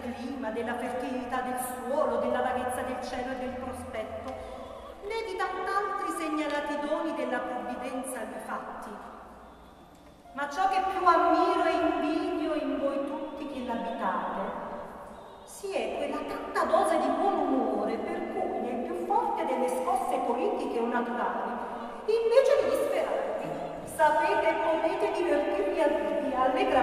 clima, della fertilità del suolo, della vaghezza del cielo e del prospetto, né di tant'altri segnalati doni della provvidenza di fatti. Ma ciò che più ammiro e invidio in voi tutti che l'abitate, si è quella tanta dose di buon umore per cui nel più forte delle scosse politiche o naturali, invece di disperarvi, sapete e potete divertirvi allegramente